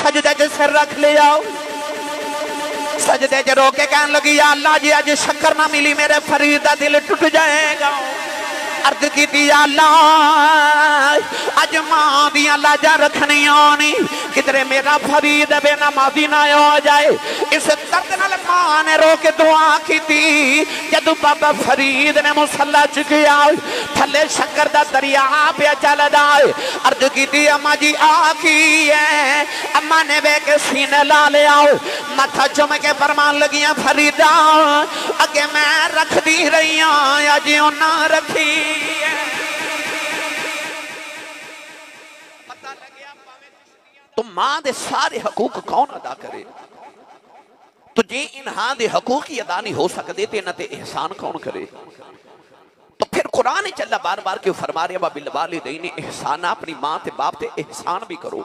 सजदे च सिर रख आओ। सजदे च रोके कहन लगी अल्लाह जी अज शक्कर ना मिली, मेरे फरीद का दिल टूट जाएगा। अर्ज़ की अज माँ दिया लाजा रखनिया नहीं किधरे मेरा फरीद बेनमाजी ना हो जाए। इस दर्द नाल माँ ने रो के दुआ की जदू बाबा फरीद ने मुसला चुकिया थले शक्कर का दरिया पे चल जाए अर्ज़ की अम्मा जी आखी है? अम्मा ने वे के सीने ला लिया। मथा चुम के फरमान लगिया, फरीदा अगे मैं रख दी रही हूँ अज उन्ना रखी। तो माँ दे सारे हकूक कौन अदा करे? तो जे इन्हां दे हकूक ही अदा नहीं हो सकते तो इन्हां एहसान कौन करे? तो फिर कुरान चला बार बार क्यों फरमा रहे बिल वालिदैन एहसान अपनी माँ ते बाप ते एहसान भी करो।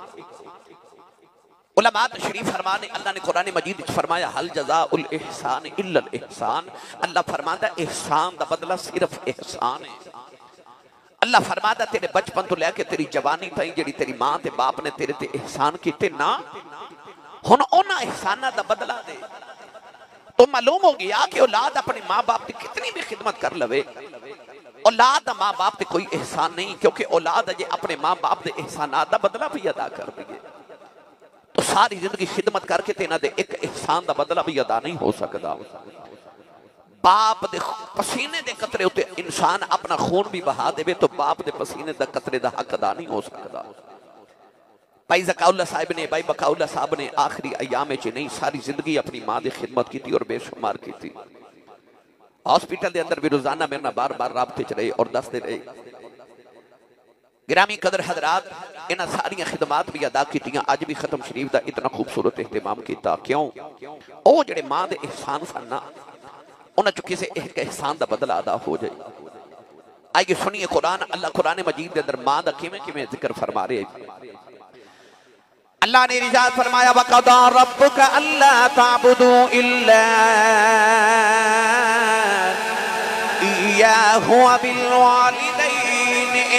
उलमा तशरीफ़ फरमा ने अल्लाह ने कुरान मजीद फरमाया, हल जजा उल एहसान इल्लल एहसान अल्लाह फरमाता एहसान दा बदला सिर्फ़ एहसान है। अल्लाह फरमाता तेरे बचपन तो लैके तेरी जवानी जेड़ी तेरी माँ ते बाप ने तेरे ते एहसान किते ना, हुन ओना एहसाना दा बदला दे। तो मालूम हो गया कि औलाद अपने माँ बाप की कितनी भी खिदमत कर लवे। औलाद माँ बाप से कोई एहसान नहीं, क्योंकि औलाद अजे अपने माँ बाप के एहसानात का बदला भी अदा कर दिए तो सारी ज़िंदगी खिदमत करके ते इन्हां एक एहसान का बदला भी अदा नहीं हो सकता बाप दे पसीने दे कतरे उत्ते इंसान अपना खून भी बहा देवे तो बाप दे पसीने दा कतरे दा हक अदा नहीं हो सकता भाई जकाउल्ला साहब ने, भाई बकाउल्ला साहब ने आखिरी अयाम च नहीं, सारी ज़िंदगी अपनी माँ की खिदमत की और बेशुमार की हॉस्पिटल के अंदर भी रोज़ाना मेरे बार बार रबते च रहे और दसते रहे गिरामी कदर हजरात इन्होंने सारिया खिदमात भी अदा की अज भी खत्म शरीफ का इतना खूबसूरत एहतमाम किया क्यों? वो जड़े माँ के एहसान सन ना उन्होंने किसी एक एहसान का बदला अदा हो जाए। आइए सुनिए कुरान। अल्लाह कुरान मजीद के अंदर माँ का किमें किमें ज़िक्र फरमा रहे अल्लाह ने रिजात फरमाया, वकदा रब्बुक अल्ला ताबुदू इल्ला इय्याहु बिल वालिदैन।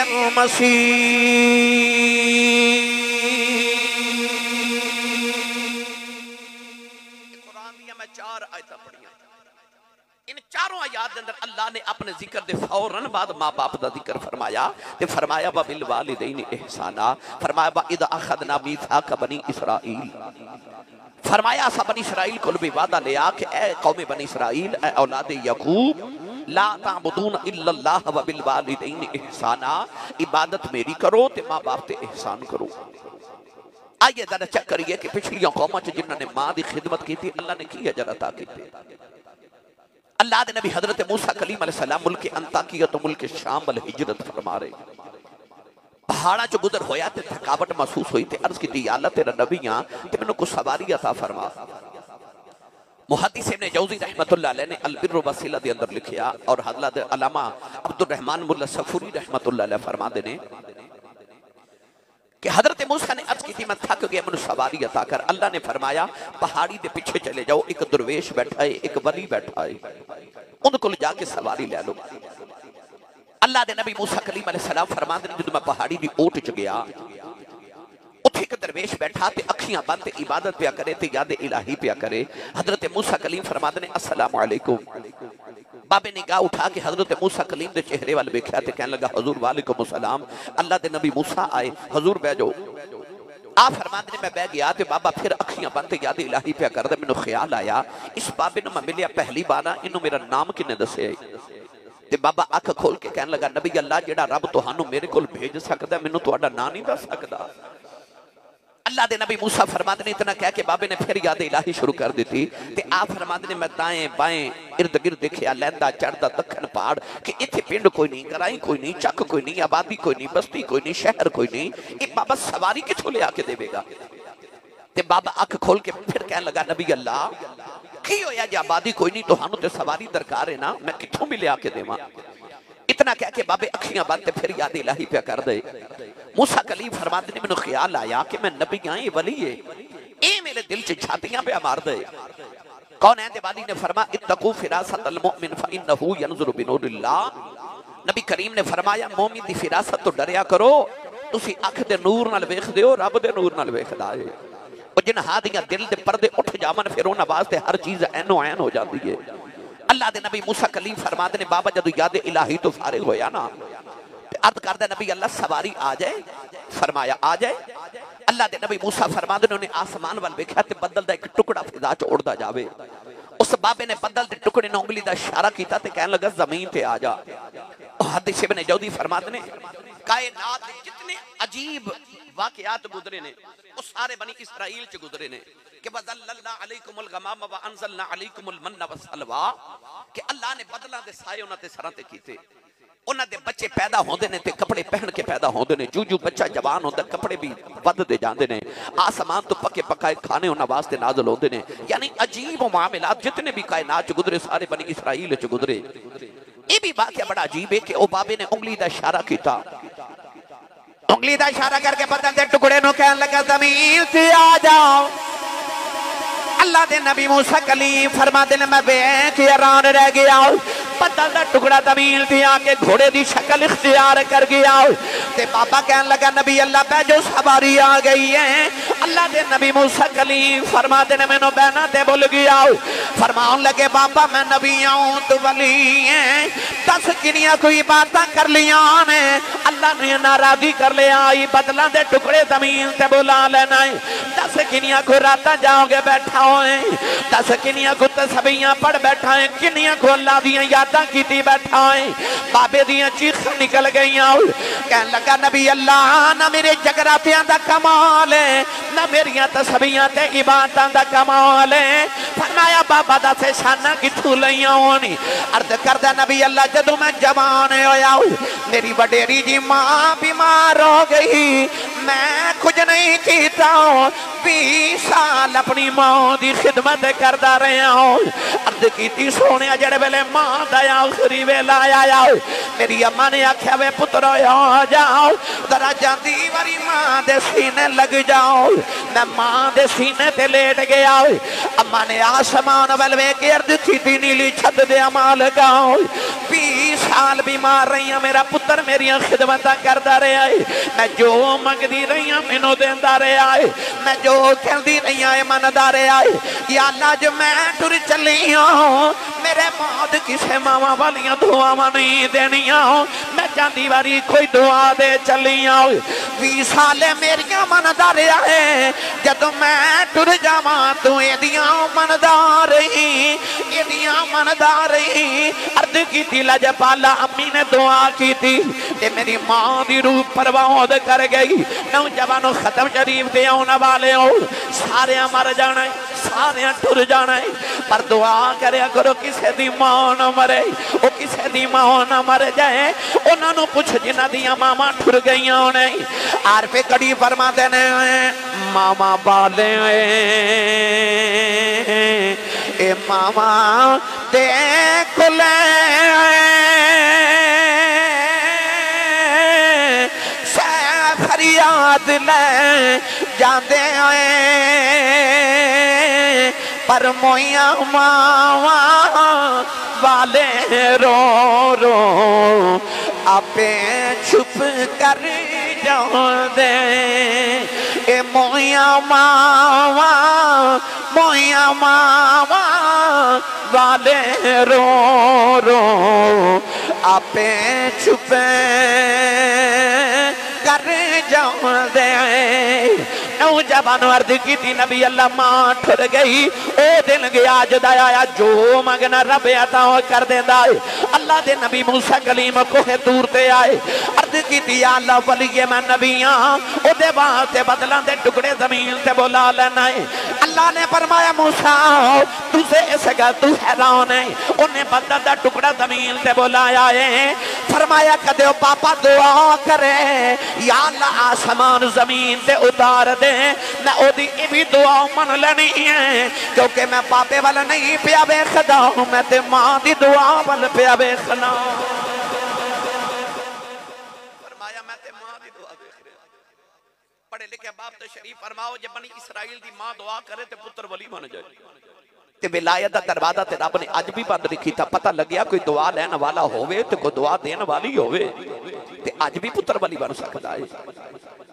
इन चारों आयात के अंदर अल्लाह ने अपने ज़िक्र दे फ़ौरन बाद माँ बाप का ज़िक्र फरमाया ते फरमाया बा बिल वालिदैन इहसाना फरमाया बा इद अखदना मीसाक बनी इसराइल। फरमाया सा बनी इसराइल को भी वादा लिया कि ए कौम बनी इसराइल ए औलाद यकूब, ला ताबुदून इल्लल्लाह व बिल वालिदैन इहसाना इबादत मेरी करो ते माँ बाप ते एहसान करो। आइए जरा चेक करिए कि पिछलियों कौमां जिन्होंने माँ की खिदमत की अल्लाह ने की अजर अता की अल्लाह के नबी हज़रत मूसा कलीम अलैहिस्सलाम मुल्क अंताकिया तो मुल्क शाम वाल हिजरत फरमा रहे पहाड़ा चो गुजर होया ते थकावट महसूस हुई ते अर्ज़ की अल्लाह तेरा नबी हाँ ते मैनू कुछ सवारी अता फरमा। जौजी रहमतुल्लाह अलैह ने अल बिर्र वसीला दे अंदर लिखिया और हज़रत अब्दुल रहमान मुल्ला सफूरी रहमतुल्लाह अलैह कि हज़रत मूसा ने अर्ज़ की थी, मैं थक गया मैं सवारी अता कर। अल्लाह ने फरमाया, पहाड़ी के पीछे चले जाओ, एक दुर्वेश बैठा है एक वली बैठा है उन को जाके सवारी लै लो। अल्लाह के नबी मूसा कलीम सलाम फरमाते ने जो मैं पहाड़ी की ओट च गया एक दरवेश बैठा ते अखियाँ बंद, ते इबादत पिया करे, ते याद इलाही पिया करे। हज़रत मूसा कलीम फरमाते ने, अस्सलाम वालेकुम बाबे ने गा उठा के हज़रत मूसा कलीम के चेहरे वाल देखा तो कहने लगा, हजूर, वालेकुम सलाम। अल्लाह के नबी मूसा आए। हजूर, बह जाओ। आ फरमाते ने, मैं बह गया तो बाबा फिर अखियाँ बंद, ते याद इलाही पिया कर मैंने ख्याल आया। इस बाबे मैं मिलिया पहली बार इनू मेरा नाम किने दसे ते बाबा अख खोल के कहने लगा, नबी अल्लाह जेड़ा रब तुहानू मेरे को भेज सकता मैनू थोड़ा ना नहीं दस सकता अल्लाह के नबी मूसा फरमाद ने इतना कह के बाबे ने फिर याद इलाही शुरू कर दी ते आ फरमाद ने मैं दाएँ बाएँ इर्द गिर्द देखिया लैंदा, चढ़दा दखन पहाड़ कि इतने पिंड कोई नहीं कराई कोई नहीं, चक कोई नहीं, आबादी कोई नहीं, बस्ती कोई नहीं, शहर कोई नहीं ये बाबा सवारी कितों ले आके देगा ते बाबा अख खोल के फिर कह लगा, नबी अल्लाह, की होया जी आबादी कोई नहीं तो ते सवारी दरकार है ना, मैं कितों भी लिया के देवा? इतना कह के बाबे अखियाँ बंद फिर याद इलाही पे कर दे। मूसा कलीम फरमाते ने मैंने ख्याल आया कि मैं नबी आई वली है ए मेरे दिल च छातियां पे मार दे कौन है दिवाली ने फरमा इत्तकू फिरासत अल मुमिन फइन्नहु यनजुरु बिनूरिल्लाह नबी करीम ने फरमाया मोमिन दी फिरासत तो डरिया करो ਤੁਸੀਂ ਅੱਖ ਦੇ ਨੂਰ ਨਾਲ ਵੇਖਦੇ ਹੋ ਰੱਬ ਦੇ ਨੂਰ ਨਾਲ ਵੇਖਦਾ ਏ ਉਹ ਜਿਨ੍ਹਾਂ ਦੀਆਂ ਦਿਲ ਦੇ ਪਰਦੇ ਉੱਠ ਜਾਵਨ ਫਿਰ ਉਹਨਾਂ ਵਾਸਤੇ ਹਰ ਚੀਜ਼ ਐਨੋ ਐਨ ਹੋ ਜਾਂਦੀ ਏ अल्लाह के नबी मूसा कलीम फरमाते ने बाबा जदों याद इलाही तो फारिग होया ना अर्द करदा नबी अल्लाह सवारी आ जाए, फरमाया, आ जाए। अल्लाह के नबी मूसा फरमाते ने आसमान वाल वेख्या बदल दा एक टुकड़ा फिजा उड़दा जावे। उस बाबे ने बदल के टुकड़े ने उंगली का इशारा किया कहने लगा, ज़मीन ते आ जा। हदीस इब्ने जौदी फरमाते ने जितने अजीब वाकयात गुजरे ने सारे बनी इसराइल च गुजरे ने, कि कि अल्लाह ने बदला दे साए उन्हां ते सरां ते उन्होंने बच्चे पैदा होंगे ने कपड़े पहन के पैदा होंगे ने जू जू बच्चा जवान होंगे कपड़े भी बदते जाते हैं आसमान तो पके पकाए खाने उन्होंने वास्ते नाजल होंगे ने यानी अजीब मामला जितने भी कायनात गुजरे सारे बनी इसराइल च गुजरे ये भी वाक्य बड़ा अजीब है कि वह बाबे ने उंगली का इशारा किया उंगली का इशारा करके पतन टुकड़े कह लगा ज़मीन से आ जाओ अल्लाह दे नबी मूसा कलीम, फरमा दिन मैं बेक हैरान रह गया पत्थर का टुकड़ा तबील थी आके घोड़े की शक्ल इख्तियार कर गया ते बाबा कह लगा, नबी अल्लाह, पै जो सवारी आ गई है अल्लाह के नबी मूसा कलीम फरमाते ने मैनू बहना ते भुल गया फरमान लगे, बाबा, मैं नबी आऊँ तू वली है दस किनिया कोई बात कर लिया ने। अल्लाह ने नाराजी कर लिया, आई बदलों के टुकड़े ज़मीन ते बुला लेना है दस किनिया को रात जाओगे बैठा होए। दस किनिया को तस्बीयां पढ़ बैठा है किनिया को अल्लाह दियाँ यादां कीती बैठा है बाबे दियाँ चीखां निकल गईयां कहन लगा, नबी, अल्लाह ना मेरे जगरातियाँ दा कमाल है ना मेरिया तस्वीर ते इबादत का कमाल है फरमाया, बाबा दस शाना किथों लिया होनी? अर्ज़ करदा नबी अल्लाह जदों मैं जवान होया मेरी वडेरी जी माँ बीमार हो गई। मैं कुछ नहीं कीता। बीस साल अपनी माँ की खिदमत करता रहा अर्ज़ की सोने जड़े वेले माँ का आखिरी वेला आया मेरी अम्मा ने आख्या, वे पुत्र जाओ। जरा जाती वारी माँ दे सीने लग जाओ। मैं माँ दे सीने ते लेट गया अम्मा ने आसमान वाल वे के अर्ज़ की नीली छत दे मालक बीस साल बीमार रही मेरा पुत्र मेरिया खिदमत करता रहा है मैं जो मंगती रही मैनू देता रहा है मैं जो कहती रही है मनता रहा है या अल्लाह जो मैं टुर चली हूँ मेरे मौत किसे मावा वालिया दुआव नहीं देनिया। मैं चाहती बारी कोई दुआ दे चली आऊ। भी साले मेरिया मनता रहा है जदों मैं टुर जावा, तू एदिया मनदा रही। एदिया मनदा रही अर्द की लजपाला अम्मी ने दुआ की थी ते मेरी माँ की कर गई। खत्म शरीफ आने वाले हो। सारे मर जाना है सारे जाना है पर दुआ करया करो, किसी की माँ न मरे। वो किसी की माँ मर जाए। उन्होंने पुछ, जिन्हों गई आर पे कड़ी फरमा देने मामा बाले मामा देख ले। फरियाद ले जाते आए पर मोया मावा वाले रो रो, आपे छुप कर जाते ए मोया मावा मोया मावा, वाले रो रो, आपे छुपे कर जाते नौजवान अर्द की नबी अल्लाह माँ ठुर गई। ओ दिन गया जदा आया जो मंगना रब अता कर देंदा है। अल्लाह दे नबी मूसा कलीम कोहे दूर ते आए। मैं टुकड़े बुला अल्लाह ने फरमाया टुकड़ा पापा दुआ करे। या आसमान ज़मीन से उतार दे। मैं ओदी भी दुआ मन लेनी है क्योंकि मैं पापे वाल नहीं पिया वेखदा। मैं माँ की दुआ वाल पिया वेखना फरमाया मैं ते माँ दी दुआ देख रहा पढ़े लिखे बाप तो शरीफ फरमाओ जे बनी इसराइल दी मां दुआ करे ते पुत्र वली बन जाए ਤੇ ਵਿਲਾਇਤ ਦਾ ਦਰਵਾਜ਼ਾ ਤੇ ਰੱਬ ਨੇ ਅੱਜ ਵੀ ਬੰਦ ਨਹੀਂ ਕੀਤਾ ਪਤਾ ਲੱਗਿਆ ਕੋਈ ਦੁਆ ਲੈਣ ਵਾਲਾ ਹੋਵੇ ਤੇ ਕੋਈ ਦੁਆ ਦੇਣ ਵਾਲੀ ਹੋਵੇ ਤੇ ਅੱਜ ਵੀ ਪੁੱਤਰ ਵਾਲੀ ਬਣ ਸਕਦਾ ਹੈ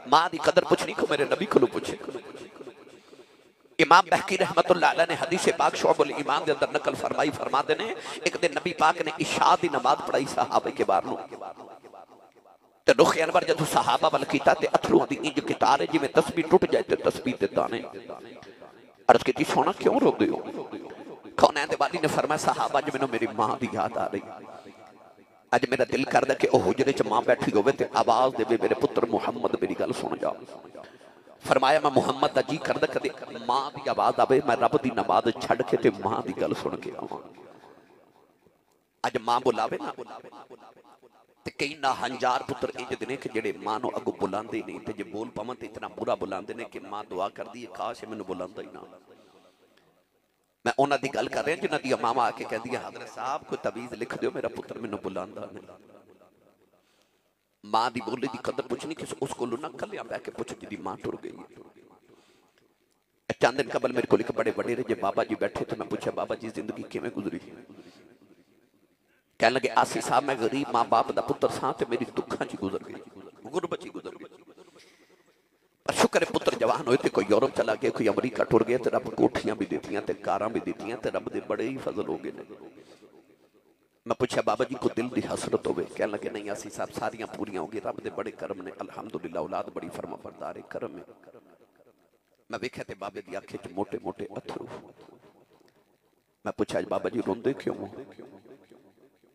ਮਾਂ ਦੀ ਕਦਰ ਪੁੱਛਣੀ ਕੋ ਮੇਰੇ ਨਬੀ ਕੋਲੋਂ ਪੁੱਛੇ इमाम बहकी रहमतुल्लाह अलैह ने हदीस पाक शुअबुल ईमान के अंदर नकल फरमाई फरमाते ने एक दिन नबी पाक ने इशा दी नमाज पढ़ाई सहाबे के बार नु ਤੇ ਰੁਖ ਅਨਵਰ ਜਦੋਂ ਸਹਾਬਾ ਵੱਲ ਕੀਤਾ ਤੇ ਅਥਰੂਆਂ ਦੀ ਇੰਜ ਕਿਤਾਰ ਹੈ ਜਿਵੇਂ ਤਸਬੀਹ ਟੁੱਟ ਜਾਏ ਤੇ ਤਸਬੀਹ ਦੇ ਦਾਣੇ ਅਰਜ਼ ਕੀਤੀ ਸੋਣਾ ਕਿਉਂ ਰੋਦੇ ਹੋ ਕੌਨੈਂ ਦੇ ਵਾਲੀ ਨੇ ਫਰਮਾਇਆ ਸਹਾਬਾ ਅੱਜ ਮੈਨੂੰ ਮੇਰੀ ਮਾਂ ਦੀ ਯਾਦ ਆ ਰਹੀ ਅੱਜ ਮੇਰਾ ਦਿਲ ਕਰਦਾ ਕਿ ਉਹ ਹੁਜਰੇ 'ਚ ਮਾਂ ਬੈਠੀ ਹੋਵੇ ਤੇ ਆਵਾਜ਼ ਦੇਵੇ ਮੇਰੇ ਪੁੱਤਰ ਮੁਹੰਮਦ ਮੇਰੀ ਗੱਲ ਸੁਣ ਜਾ ਫਰਮਾਇਆ ਮੈਂ ਮੁਹੰਮਦ ਦਾ ਜੀ ਕਰਦਾ ਕਦੇ ਮਾਂ ਦੀ ਆਵਾਜ਼ ਆਵੇ ਮੈਂ ਰੱਬ ਦੀ ਨਮਾਜ਼ ਛੱਡ ਕੇ ਤੇ ਮਾਂ ਦੀ ਗੱਲ ਸੁਣ ਕੇ ਆਵਾਂ ਅੱਜ ਮਾਂ ਬੁਲਾਵੇ ਨਾ ਤੇ ਕਈ ਨਾ ਹੰਜਾਰ ਪੁੱਤਰ ਇੰਜ ਦੇ ਨੇ ਕਿ ਜਿਹੜੇ ਮਾਂ ਨੂੰ ਅੱਗੋਂ ਬੁਲਾਉਂਦੇ ਨਹੀਂ ਤੇ ਜੇ ਬੋਲ ਪਵਨ ਤੇ ਇਤਨਾ ਬੁਰਾ ਬੁਲਾਉਂਦੇ ਨੇ ਕਿ ਮਾਂ ਦੁਆ ਕਰਦੀ ਹੈ ਕਾਸ਼ ਇਹ ਮੈਨੂੰ ਬੁਲਾਉਂਦਾ ਹੀ ਨਾ ਮੈਂ ਉਹਨਾਂ ਦੀ ਗੱਲ ਕਰ ਰਿਹਾ ਜਿਨ੍ਹਾਂ ਦੀ ਮਾਂ ਆ ਕੇ ਕਹਿੰਦੀ ਹੈ ਹਜ਼ਰਤ ਸਾਹਿਬ ਕੋਈ ਤਵੀਜ਼ ਲਿਖ ਦਿਓ ਮੇਰਾ ਪੁੱਤਰ ਮੈਨੂੰ ਬੁਲਾਉਂਦਾ ਨਹੀਂ ਮਾਂ ਦੀ ਬੋਲੀ ਦੀ ਕਦਰ ਪੁੱਛਣੀ ਕਿ ਉਸ ਕੋਲੋਂ ਨਾ ਕੱਲਿਆਂ ਬਹਿ ਕੇ ਪੁੱਛ ਜਿਹਦੀ ਮਾਂ ਟੁਰ ਗਈ ਚੰਦ ਦਿਨ ਕਬਲ ਮੇਰੇ ਕੋਲ ਇੱਕ ਬੜੇ ਵੱਡੇ ਰਜੇ ਬਾਬਾ ਜੀ ਬੈਠੇ ਤੇ ਮੈਂ ਪੁੱਛਿਆ ਬਾਬਾ ਜੀ ਜ਼ਿੰਦਗੀ कह लगे आसी साहब मैं गरीब माँ बाप का पुत्र सा तो मेरी दुखा ची गुजर गई गुरबची गुजर गई पर शुक्र पुत्र जवान होए कोई यूरोप चला गया कोई अमरीका टुर गया रब कोठियाँ भी दीतियाँ कारा भी दीतियाँ रब के बड़े ही फजल हो गए मैं पूछा बाबा जी को दिल की हसरत हो कह लगे नहीं असी साहब सारिया पूरी हो गई रब के बड़े करम ने अलहमदुल्ला औलाद बड़ी फर्मा बरदार है करम है मैं वेख्या तो बाबे की अखे च मोटे मोटे अथरू मैं पूछा बाबा जी रोंदे क्यों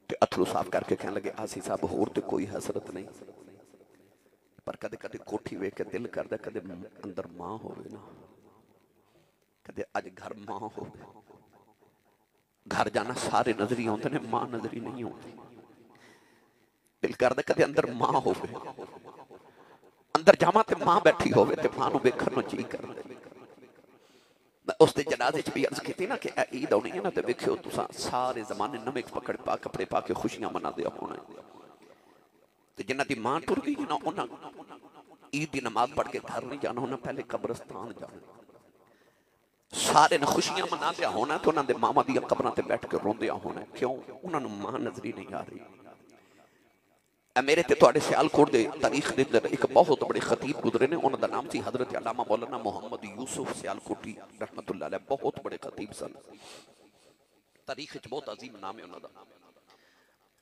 ਤੇ ਅਥਰੂ ਸਾਫ਼ ਕਰਕੇ ਕਹਿਣ ਲੱਗੇ, ਆਸੀ ਸਾਹਿਬ, ਹੋਰ ਤੇ ਕੋਈ ਹਸਰਤ ਨਹੀਂ। ਪਰ ਕਦੇ ਕਦੇ ਕੋਠੀ ਵੇਖ ਕੇ ਦਿਲ ਕਰਦਾ, ਕਦੇ ਅੰਦਰ ਮਾਂ ਹੋਵੇ ਨਾ। ਕਦੇ ਅੱਜ ਘਰ ਮਾਂ ਹੋਵੇ। ਘਰ ਜਾਣਾ ਸਾਰੇ ਨਜ਼ਰੀ ਆਉਂਦੇ ਨੇ, ਮਾਂ ਨਜ਼ਰੀ ਨਹੀਂ ਆਉਂਦੀ। ਦਿਲ ਕਰਦਾ ਕਦੇ ਅੰਦਰ ਮਾਂ ਹੋਵੇ। ਅੰਦਰ ਜਾਵਾਂ ਤੇ ਮਾਂ ਬੈਠੀ ਹੋਵੇ ਤੇ ਮਾਂ ਨੂੰ ਵੇਖਣ ਨੂੰ ਜੀ ਕਰਦਾ। उसके जनाजे भी अर्ज़ की ना कि ईद आनी है ना तो वेख्यो, तुसा सारे जमाने नमक पकड़ पा, कपड़े पा के खुशियाँ मना दिया होना तो जिन्हों माँ तुर गई ना उन्होंने ईद की नमाज़ पढ़ के घर नहीं जाना, उन्हें पहले कब्रस्तान जाना सारे ने खुशियाँ मना दिया होना तो उन्होंने मावा दबर से बैठ के रोंद होना क्यों? उन्होंने माँ नजरी नहीं आ रही। मेरे ते थोड़े सियालकोट के तारीख के अंदर एक बहुत बड़े खतीब गुजरे ने उन्होंने नाम से हज़रत अलामा मौलाना मुहम्मद यूसुफ सियालकोटी रहमतुल्लाह बहुत बड़े खतीब सन। तारीख बहुत अजीम नाम है उन्होंने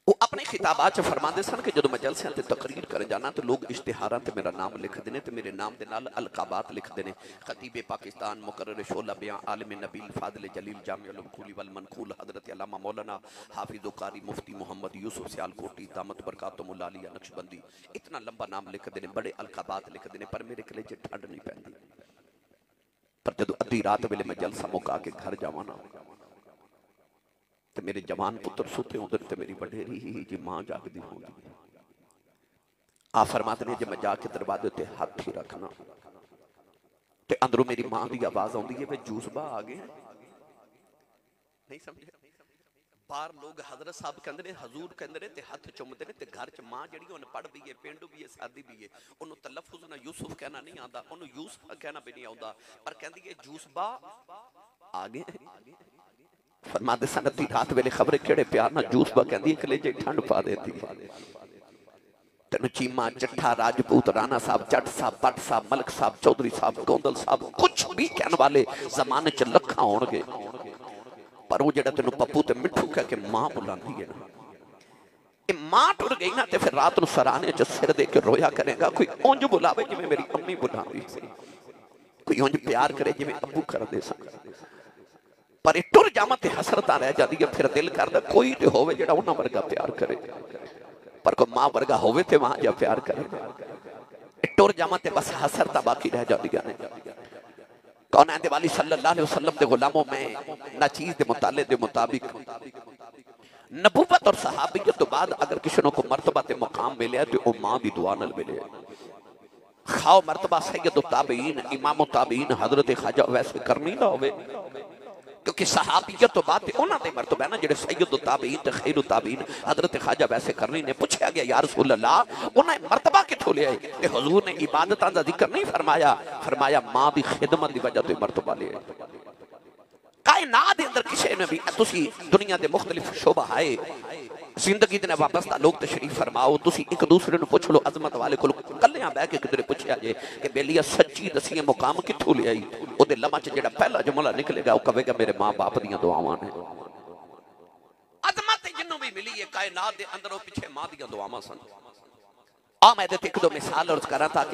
वो अपने खिताबात फरमाते सन कि जो मजलसों से तकरीर कर जाना तो लोग इश्तहारा से मेरा नाम लिखते हैं तो मेरे नाम के नाल अलकाबात लिखते हैं खतीबे पाकिस्तान मुकर शोला बया, आलम नबील, फादिल जलील जामखूली वल मनखूल हज़रत अलामा मौलाना हाफिज कारी मुफ्ती मुहम्मद यूसुफ सियालकोटी, दामत बरकातमलालिया नक्शबंदी। इतना लंबा नाम लिखते हैं बड़े अलकाबात लिखते हैं पर मेरे कलेजे ठंड नहीं पैंती पर जो अद्धी रात वे मैं जलसा मुका के घर जावा ना ਤੇ ਮੇਰੇ ਜਵਾਨ ਪੁੱਤਰ ਸੁੱਤੇ ਹੁੰਦੇ ਤੇ ਮੇਰੀ ਵਡੇਰੀ ਹੀ ਜੀ ਮਾਂ ਜਾਗਦੀ ਹੁੰਦੀ ਆ ਫਰਮਾਤੇ ਨੇ ਜੇ ਮੈਂ ਜਾ ਕੇ ਦਰਵਾਜ਼ੇ ਉੱਤੇ ਹੱਥ ਹੀ ਰੱਖਣਾ ਤੇ ਅੰਦਰੋਂ ਮੇਰੀ ਮਾਂ ਦੀ ਆਵਾਜ਼ ਆਉਂਦੀ ਹੈ ਵੀ ਜੂਸ ਬਾ ਆ ਗਏ ਨਹੀਂ ਸਮਝੇ ਬਾਹਰ ਲੋਕ ਹਜ਼ਰਤ ਸਾਹਿਬ ਕਹਿੰਦੇ ਨੇ ਹਜ਼ੂਰ ਕਹਿੰਦੇ ਨੇ ਤੇ ਹੱਥ ਚੁੰਮਦੇ ਨੇ ਤੇ ਘਰ ਚ ਮਾਂ ਜਿਹੜੀ ਉਹਨੇ ਪੜਦੀ ਹੈ ਪਿੰਡੂ ਵੀ ਹੈ ਸਾਦੀ ਵੀ ਹੈ ਉਹਨੂੰ ਤਲਫੁਜ਼ ਨਾਲ ਯੂਸਫ ਕਹਿਣਾ ਨਹੀਂ ਆਉਂਦਾ ਉਹਨੂੰ ਯੂਸਫ ਕਹਿਣਾ ਵੀ ਨਹੀਂ ਆਉਂਦਾ ਪਰ ਕਹਿੰਦੀ ਹੈ ਜੂਸ ਬਾ ਆ ਗਏ फरमाते सन अद्धी रात वेले खबरे केड़े प्यार ना जूस बा कहंदी कलेजे ठंड पा देती तेन चीमा, जट्ठा, राजपूत, राणा साहब, जट साहब भट्ट साहब, मलक साहब, चौधरी साहब गोंदल साहब, कुछ भी कहने वाले जमाने च लखा होणगे। पर वो जेड़ा तेन पप्पू ते मिठू कह के माँ बुलांदी है माँ टुर गई ना तो फिर रात को सराहने च सिर दे के रोया करेगा, कोई उंज बुलावे जिमें मेरी अम्मी बुलावी कोई उंज प्यार करे जिमें अबू कर दे सकता पर टुर जावा तो हसरत रह जाती है, फिर दिल करता कोई तो हो जो वर्गा प्यार करे। पर कोई माँ वर्गा हो माँ जा प्यार करे। टुर जावा तो बस हसरता बाकी रह जाती कौन है वाली के में के मुताले के मुताबिक। नबूबत और सहाबियत तो बाद अगर किसी को मरतबा से मुकाम मिले तो वह माँ की दुआ मिले। खाओ मरतबा सैयद इमाम ताबीन हज़रत खाजा वैसे करनी ना हो क्योंकि सहाबियत तो बात उन्होंने मर्तबा ना जो सैयद ताबीन खैर ताबीन, हज़रत खाजा वैसे करनी ने पूछा गया यार रसूल उन्हें मरतबा कितों लिया है हजूर ने इबादत का ज़िक्र नहीं फरमाया फरमाया, माँ भी खिदमत की वजह तो मरतबा लिया कायनात अंदर किसी ने भी दुनिया के मुख्तलिफ़ शोभा है ज़िंदगी ने वापसता लोग तशरी फरमाओ तुम एक दूसरे को पुछ लो अजमत वाले को कल्या बह के किधरे पुछया जे कि बेलिया सच्ची दसी मुकाम कितों ले आई? वो लमा च जरा पहला जुमला निकलेगा वह कहेगा मेरे माँ बाप दिया दुआव ने। दुआव सन। आ, मैं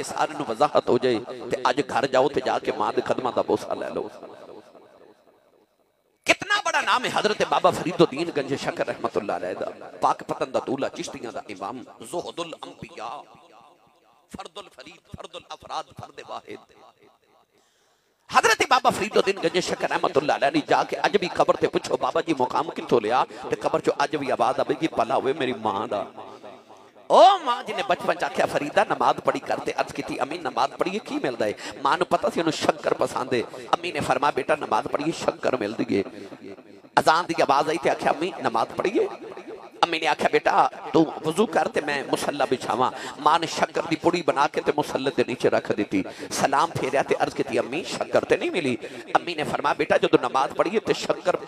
सारे वजाहत हो जाए घर जाओ तो जाके माँ के कदम का बोसा लै लो। कितना बड़ा नाम है हज़रत बाबा फरीदुद्दीन गंज शकर रहमतुल्लाह पाक पतन दा दूल्हा चिश्तियाँ दा इमाम, जुहदुल अंबिया। फरदुल फरीद, फरदुल अफराद, फर्द वाहिद। हज़रत बाबा फरीदुद्दीन गंज शकर रहमतुल्लाह जाके भी कब्र ते पूछो बाबा जी मुकाम किथों लिया ते कब्र चो अज भी आवाज़ आवेगी भला होवे मेरी माँ दा। ओ माँ जिन्हें बचपन च आख्या फरीदा, नमाज़ पढ़ी करते अर्ज़ की अमीन, नमाज़ पढ़िए की मिलता है माँ को पता से शंकर पसंद है। अमी ने फरमा बेटा, नमाज़ पढ़िए, शंकर मिल दिए अजान की आवाज़ आई थे आख्या अमी नमाज़ पढ़िए। अम्मी ने आख्या, बेटा, तू वज़ू कर ते मैं मुसल्ला बिछावा। माँ ने शक्कर की पुड़ी बना के ते मुसल्ले के नीचे रख दी सलाम फेरिया ते अर्ज़ की अम्मी, शक्कर ते नहीं मिली। अम्मी ने फरमाया, बेटा जो नमाज़ पढ़ी ते शक्कर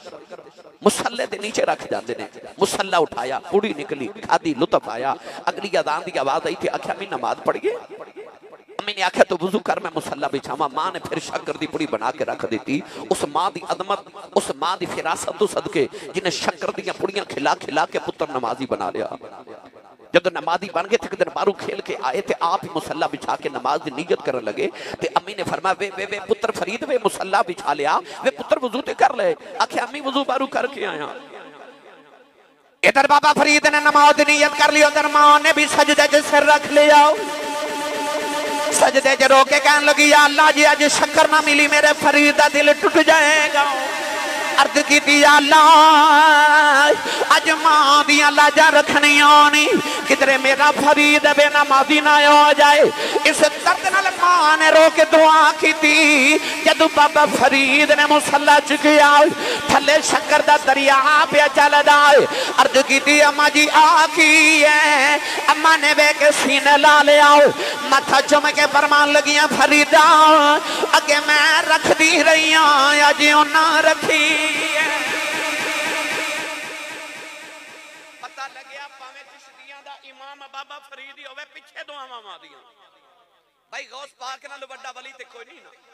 मुसल्ले के नीचे रख जाते ने। मुसल्ला उठाया, पुड़ी निकली, खादी लुत्फ आया। अगली अदान की आवाज़ आई थी आख्या, अम्मी, नमाज़ पढ़िए अम्मी ने आख्या तो वज़ू कर मैं मुसल्ला बिछावा, माँ ने फिर शक्कर की पुड़ी बना के रख दी उस माँ की अदमत, उस माँ की फिरासत तो सदके, जिन्हें शक्कर दियाँ पुड़ियाँ खिला खिला के पुत्र नमाजी बना लिया। जब नमाजी बन गए, एक दिन बारू खेल के आए थे आप ही मुसल्ला बिछा के नमाज़ की नीयत करने लगे। ते अम्मी ने फरमाया, वे वे वे पुत्र फरीद, वे मुसल्ला बिछा लिया। वे पुत्र वज़ू ते कर ले। आखे, अम्मी वज़ू बारू करके आया। इधर बाबा फरीद ने नमाज़ नीयत कर ली, उधर माँ ने भी सजदे सिर रख लिया। सजदे च रोके कहन लगी, अल्लाह जी अज शक्कर ना मिली, मेरे फरीद का दिल टूट जाएगा। अर्ज़ की अज माँ दिया लाजा रखनिया नी किधरे मेरा फरीद बेनमाजी ना हो जाए। इस दर्द नाल माँ ने रो के दुआ की जदू बाबा फरीद ने मुसला चुकिया थले शक्कर का दरिया पे चलदा। अर्ज़ की अम्मा जी आखी है? अम्मा ने वे के सीने ला लिया। मथा चुम के फरमान लगिया, फरीदा अगे मैं रख दी रही हूँ अज उन्ना रखी। पता लग्या भावे चिश्तियाँ दा इमाम बाबा फरीद ही होवे पिछे दुआवां मादियाँ भाई गौस पाक नाल बड़ा वली ते कोई नहीं ना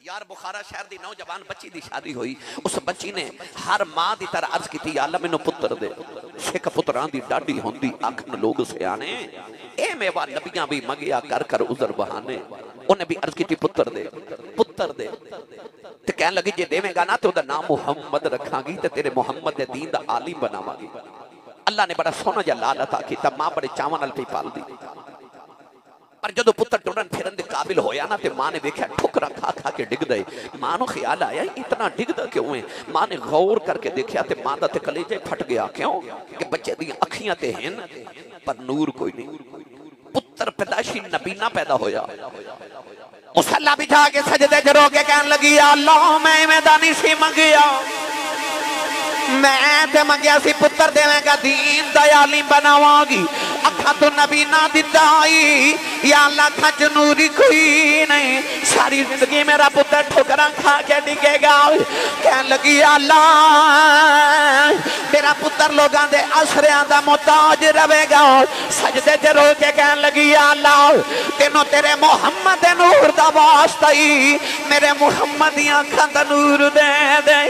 यार बुखारा शहर की नौजवान बच्ची की शादी हुई, उस बच्ची ने हर माँ की तरह अर्ज़ की अल मैन पुत्र दे। सिख पुत्रा की डाढ़ी होंगी आखन लोग सियाने बहाने। भी अर्ज़ की पुत्र दे ना तो नाम मुहम्मद रखा मुहम्मद के दीन आलिम बनावा अल्लाह ने बड़ा सोहना जहा लाल माँ बड़े चावल पाल दी पर जो पुत्र टुरन फिरन के काबिल होया ना तो माँ ने देखा ठुकरा खा खा के डिगदा माँ ख्याल आया, इतना डिगदा क्यों है माँ ने गौर करके देखा तो माँ का कलेजा फट गया, क्यों? कि बच्चे दी अखियाँ ते हैं पर नूर कोई नहीं पुत्र पैदाशी नबीना पैदा होया। मुसल्ला बिछा के सजदे च रो के कहन लगी, अल्लाह, मैं मैदानी सी मंगिया। मैं मंगया सी पुत्र देवेगा दीन दयाली बनावागी। अखा तो नबी ना दिता आई। या अल्लाह खच नूरी कोई नहीं। सारी ज़िंदगी मेरा पुत्र ठोकरा खा के डिगेगा। कह लगी अल्लाह, मेरा पुत्र लोगों के असरिया का मोहताज रहेगा सजदे च रो के कह लगी अल्लाह, तेनों तेरे मुहम्मद नूर का वास्ता ही मेरे मुहम्मद दी अखा का नूर दे दे।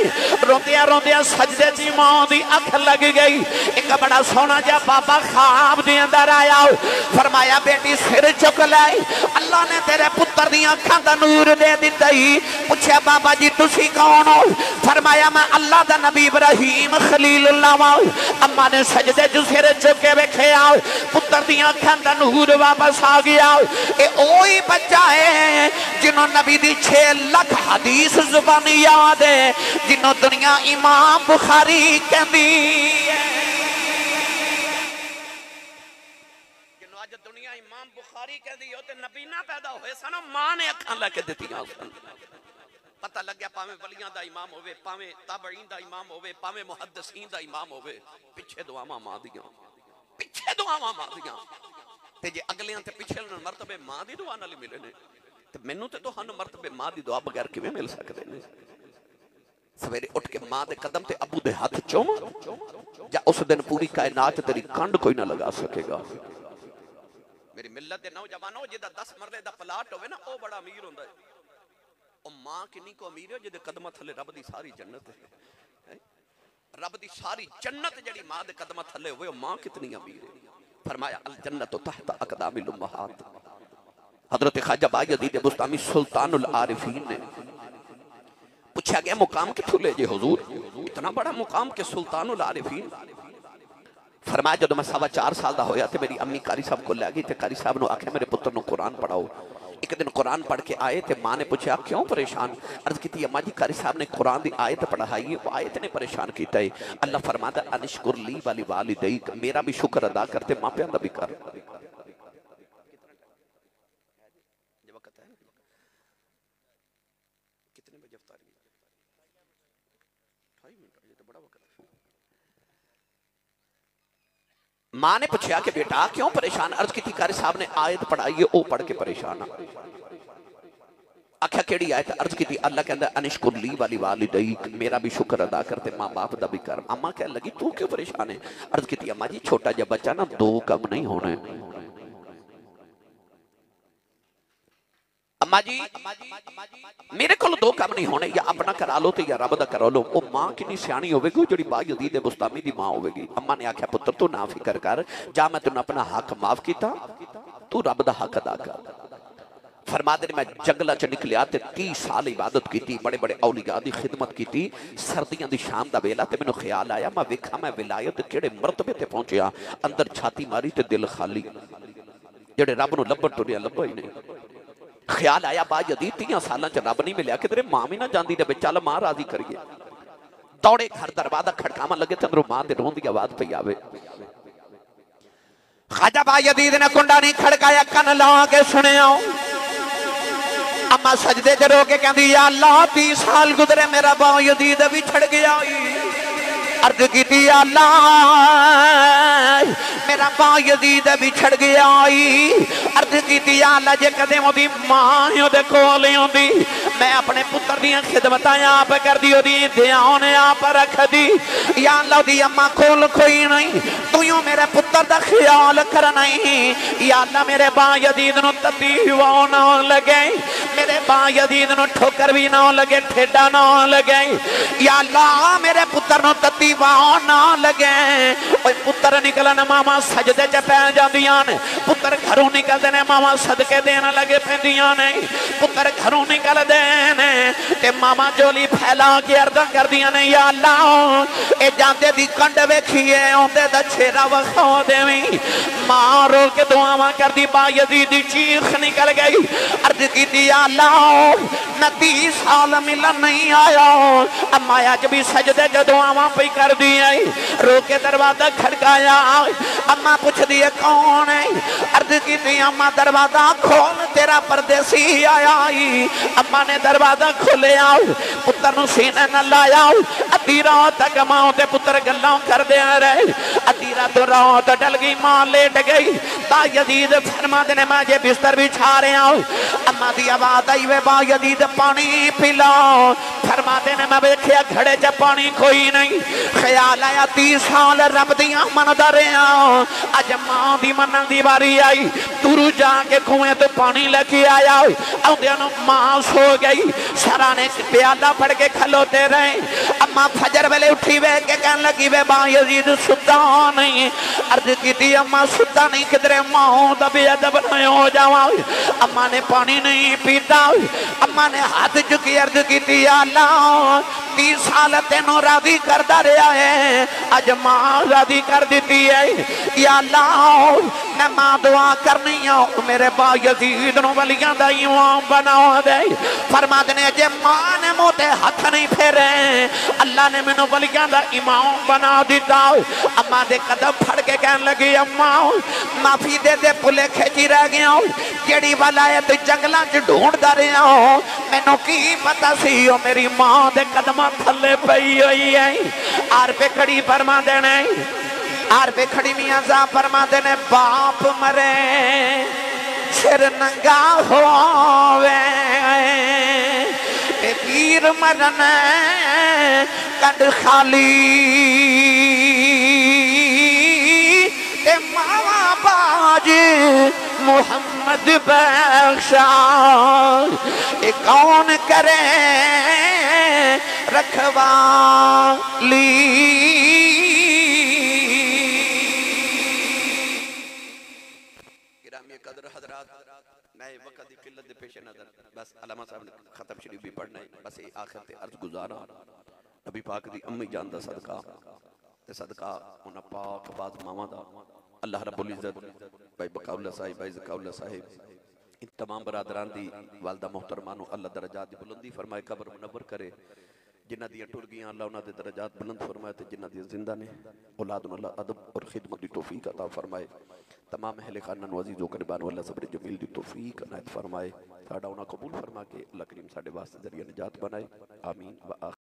रोंदिया रोंदिया सजदे च माँ दी अख लग गई। एक बड़ा सोहना जा बाबा खाब दे अंदर आया फरमाया, बेटी, सिर चुक लाई अल्लाह ने तेरे पुत्र दी अखा का नूर दे ही। पूछा बाबा जी, तुसी कौन हो? फरमाया, मैं अल्लाह दा नबी इब्राहिम वा। अम्मा ने सजदे च सिर चुक के वेखिया पुत्र दी अखा का नूर वापस आ गया ए ओही बच्चा है, जिन्हों नबी दी 6 लाख हदीस जुबानी याद है, जिन्हों दुनिया इमाम बुखारी कहती है जिन्हों अज दुनिया इमाम बुखारी कह दी नबीना पैदा होए सन माँ ने अखा लेके दितियाँ पता लग भावे वलियाँ का इमाम होवे, भावे का इमाम होवे, भावे मुहदसीन का इमाम होवे। पिछे दुआव माँ दियाँ। पिछे दुआव माँ दियाँ। जे अगलियाँ ते मरतबे माँ की दुआ नाल मिले ने मैनू ते तुहानू मरतबे माँ की दुआ बगैर किवें मिल सकदे ने? सवेरे उठ के माँ दे कदम ते अबू दे हाथ चोम या उस दिन पूरी कायनात तेरी कंड कोई ना लगा सकेगा। मेरी मिलत के नौजवानों, जिदा दस मरले का पलाट हो ना वह बड़ा अमीर होंगे माँ कि को अमीर हो, जिद कदम थले रब की सारी जन्नत है। रब की सारी जन्नत जी माँ के कदम थले हो माँ कितनी अमीर है। फरमाया जन्नत इतना बड़ा मुकाम के फरमाया, जब मैं सवा चार साल का होया तो मेरी अम्मी कारी साहब को लै गई तो कारी साहब ने आख्या, मेरे पुत्र को कुरान पढ़ाओ। एक दिन कुरान पढ़ के आए थे माँ ने पूछा क्यों परेशान? अर्ज़ की अम्मा जी, कारी साहब ने कुरान की आयत पढ़ाई है वो आयत ने परेशान किया है अल्लाह फरमाता अनिशकुर ली वाली वाली दई मेरा भी शुक्र अदा करते मापिया का भी कर कितने बजे अफ्तारी ढाई मिनट ये तो बड़ा वक्त है माँ ने पूछा कि बेटा, क्यों परेशान? अर्ज़ की कारी साहब ने आयत पढ़ाई है वह पढ़ के परेशान आख्या, केड़ी आयत? अर्ज़ की अल्लाह कहता अनिशकुर ली वाली वाली मेरा भी शुक्र अदा करते माँ बाप का भी कर। अम्मा कह लगी, तू क्यों परेशान है? अर्ज़ की अम्मा जी, छोटा जहा बच्चा ना, दो कम नहीं होने। अम्मा जी मेरे को दो काम नहीं होने या अपना करा लो तो या रब का करा लो वो माँ कितनी सियाणी होगी जी बाजदी दे मुस्तामी की माँ होगी अम्मा ने आख्या पुत्र तू ना फ़िक्र कर जा मैं तेन अपना हक माफ़ किया तू रब का हक अदा कर फरमाते ने मैं जंगल च निकलिया ते 30 साल इबादत की बड़े बड़े औलिया की खिदमत की सर्दियों की शाम का वेला ते मैंने ख्याल आया मैं वेखा मैं विलायत केड़े मरतबे ते पहुंचया अंदर छाती मारी ते दिल खाली जेड़े रब नु लभण टुरिया लभा ही नहीं ख्याल आया बाज यदि तीन साल रब नहीं मिलया किधरे माँ भी ना जाती रहे, चल माँ राज़ी करिए। दौड़े घर दरवाज़ा खड़कावा लगे अंदरों माँ दे रोन की आवाज़ पई आवे। खाजा बा यदीद ने कुंडा नहीं खड़काया, कन ला के सुनिया अम्मा सजदे च रो के कहती या अल्लाह तीस साल गुजरे, मेरा बा यदीद भी छड़ गया अर्ज़ की अल्लाह मेरा यदीद भी छड़ गया अर्ज़ की अल्लाह जे कदे ओदी माँ ओदे कोल आंदी मैं अपने पुत्र दी खिदमत आप कर दी ओदी ध्यान आप रख दी। या अल्लाह अम्मा कोल कोई नहीं तू मेरे पुत्र दा ख्याल करना या अल्लाह मेरे बा यदीद नु तती लगे। मेरे बा ठोकर भी ना लगे, ठेडा ना लगे। या ला मेरे पुत्र नु तती वाह ना लगे। पुत्र निकलन, मामा सजदे च पै पुत्र घरों निकलदे ने, मामा सदके देन लगे पैंदियाँ पुत्र घरों निकलदे ने ते मामा जोली फैला के अर्दा करदियाँ ने, या अल्लाह, ए जांदे दी कंड वेखिए आंदे दा छेरा वखा देवी। माँ रो के दुआवां करदी, बा यजीद दी चीख निकल गई। अर्ज़ कीती, या अल्लाह तीस साल मिलन नहीं आया। अम्मा अज भी सजदे च दुआवां पई कर दी आई। रो के दरवाज़ा खड़काया। अम्मा पूछदी है कौन है? अर्ज़ की अम्मा दरवाज़ा खोल, तेरा परदेसी आया। आई। अम्मा ने दरवाज़ा खोलिया पुत्र सीने न लाया अद्धी रात तक माँ ते पुत्र गल्लां करदे रहे। अद्धी रात रात डल गई माँ लेट गई। ता यजीद फरमा ने, मैं जे बिस्तर बिछा रहा हूँ अम्मा दी आवाज़ आई, वे बा यजीद पानी पिला फरमाते ने मैं वेख्या घड़े च पानी कोई नहीं। ख्याल आया तीस साल रब दियाँ मनदा रहा अज माँ दी मनन दी बारी आई। तुरू जाके कुएँ तो पानी लेके आया। नु माँ सो गई। सारा ने प्याला फड़ के खलोते रहे। अम्मा फजर वेले उठी वे के कहन लगी, वे बा यजीद सुता नहीं। अर्ज़ की अम्मा सुता नहीं, किधरे माँ दा बेअदब न हो जावा। अम्मा ने पानी नहीं पीता। अम्मा ने हाथ चुकी, अर्ज़ की अल्लाह तीस साल तेनों राज़ी करता रहा है। अज माँ राज़ी कर दी है। या अल्लाह, मैं माँ दुआ करनी हूँ मेरे बा यजीद नु वलियाँ दा इमाम बना दे। फरमा देने जे माँ ने मोते हथ नहीं फेरे। अल्लाह ने मैनू वलियाँ दा इमाम बना दिता। अम्मा दे कदम फड़ के कहन लगी, अम्मा, माफ़ी दे दे भुले खेची रह गया। जेड़ी वलायत जंगलों च ढूंढदा रहा। मैनू की पता सी ओ मेरी माँ दे कदम थले पई हुई है आर पे खड़ी फरमा देने। आर पे खड़ी मियाँ साहब फरमा देने, बाप मरे, सिर नंगा होवे। पीर मरन कंड खाली। ते मावा बाज मोहम्मद बख्शा। कौन करे रखवाली? की अम्मी जान सदका। सदका उन्हां पाक बाज मावा अल्लाह रब्बुल इज़्ज़त, भाई बकाउल्ला साहिब, भाई जकाउल्ला साहिब। इन तमाम बरादरान दी वालदा मोहतरमा नु अल्लाह दरजात दी बुलंदी फरमाए, कब्र मुनव्वर करे। जिन्हां टुर गईयां अल्लाह उन्हां दे दरजात बुलंद फरमाए ते जिन्हां दियाँ ज़िंदा ने। औलाद नु अल्लाह अदब और खिदमत दी तौफीक अता फरमाए। तमाम अहले खाना नु अज़ीज़ करीबान अल्लाह सब्र जमील दी तौफीक अनायत फरमाए। साडा उन्हां कबूल फरमा के अल्लाह करीम साडे वास्ते ज़रिया निजात बनाए। आमीन व